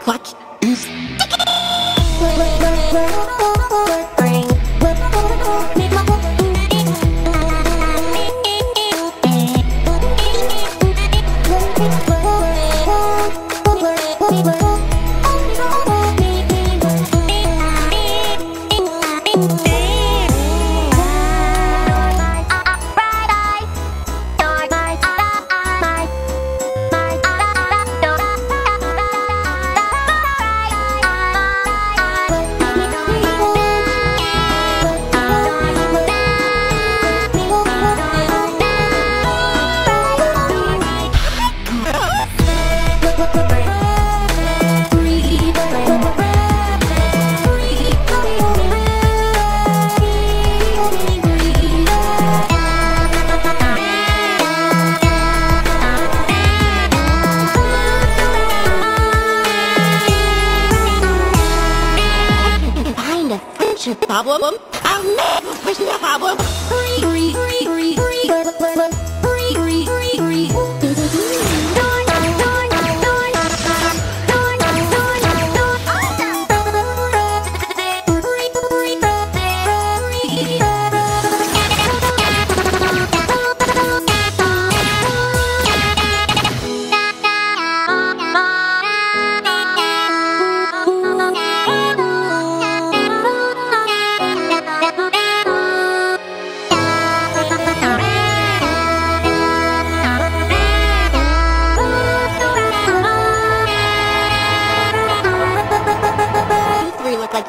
Clutch. Find a friendship problem. I'll never find a problem. You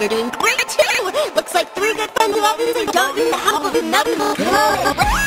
you're doing great too. Looks like three good friends who obviously don't need the help of another.